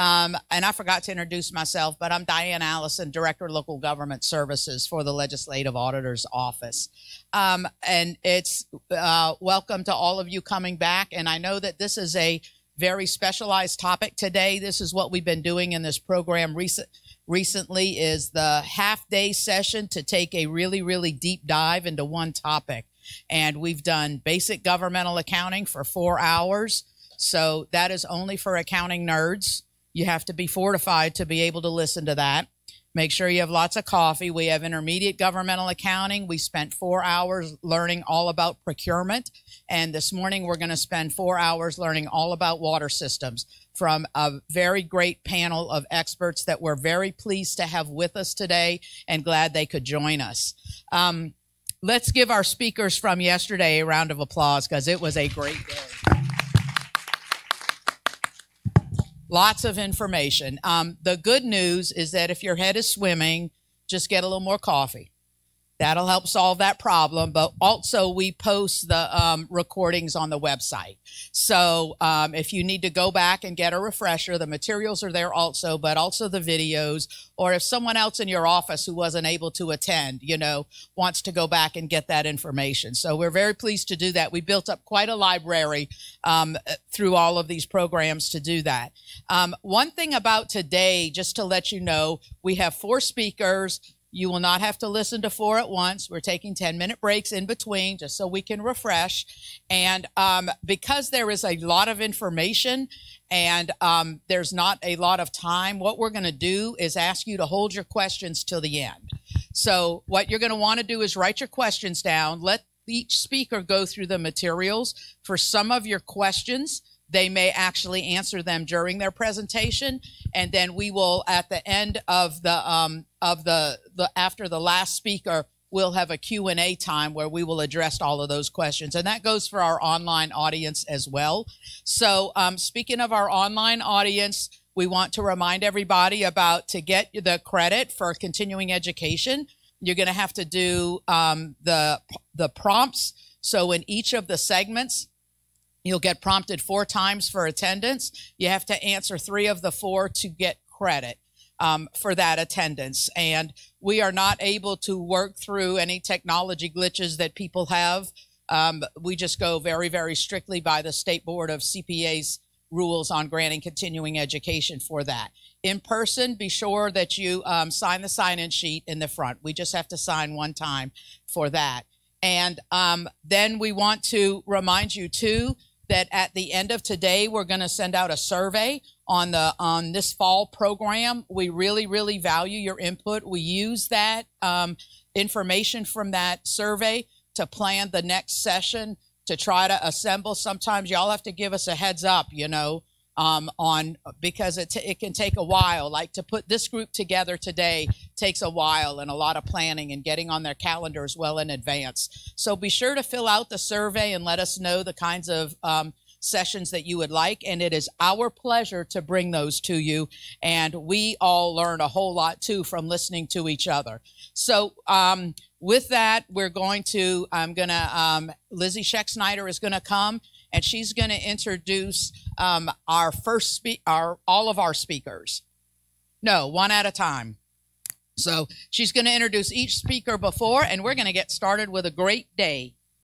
Um, and I forgot to introduce myself, but I'm Diane Allison, Director of Local Government Services for the Legislative Auditor's Office. Um, and it's uh, welcome to all of you coming back. And I know that this is a very specialized topic today. This is what we've been doing in this program recent, recently is the half day session to take a really, really deep dive into one topic. And we've done basic governmental accounting for four hours. So that is only for accounting nerds. You have to be fortified to be able to listen to that. Make sure you have lots of coffee. We have intermediate governmental accounting. We spent four hours learning all about procurement. And this morning we're going to spend four hours learning all about water systems from a very great panel of experts that we're very pleased to have with us today and glad they could join us. Um, let's give our speakers from yesterday a round of applause because it was a great day. Lots of information. Um, the good news is that if your head is swimming, just get a little more coffee. That'll help solve that problem. But also, we post the um, recordings on the website. So um, if you need to go back and get a refresher, the materials are there also, but also the videos. Or if someone else in your office who wasn't able to attend, you know, wants to go back and get that information. So we're very pleased to do that. We built up quite a library um, through all of these programs to do that. Um, one thing about today, just to let you know, we have four speakers you will not have to listen to four at once. We're taking 10 minute breaks in between just so we can refresh. And um, because there is a lot of information and um, there's not a lot of time, what we're going to do is ask you to hold your questions till the end. So, what you're going to want to do is write your questions down. Let each speaker go through the materials for some of your questions they may actually answer them during their presentation and then we will at the end of the um, of the, the after the last speaker we'll have a q&a time where we will address all of those questions. And that goes for our online audience as well. So um, speaking of our online audience we want to remind everybody about to get the credit for continuing education you're going to have to do um, the the prompts. So in each of the segments You'll get prompted four times for attendance. You have to answer three of the four to get credit um, for that attendance. And we are not able to work through any technology glitches that people have. Um, we just go very, very strictly by the State Board of CPA's rules on granting continuing education for that. In person, be sure that you um, sign the sign in sheet in the front. We just have to sign one time for that. And um, then we want to remind you, too, that at the end of today we're going to send out a survey on the on this fall program. We really really value your input. We use that um, information from that survey to plan the next session to try to assemble. Sometimes y'all have to give us a heads up you know um, on because it, it can take a while. Like to put this group together today takes a while and a lot of planning and getting on their calendars well in advance. So be sure to fill out the survey and let us know the kinds of um, sessions that you would like. And it is our pleasure to bring those to you. And we all learn a whole lot too from listening to each other. So, um, with that, we're going to, I'm going to, um, Lizzie Scheck-Snyder is going to come and she's going to introduce um, our first speak, our all of our speakers. No, one at a time. So she's going to introduce each speaker before, and we're going to get started with a great day.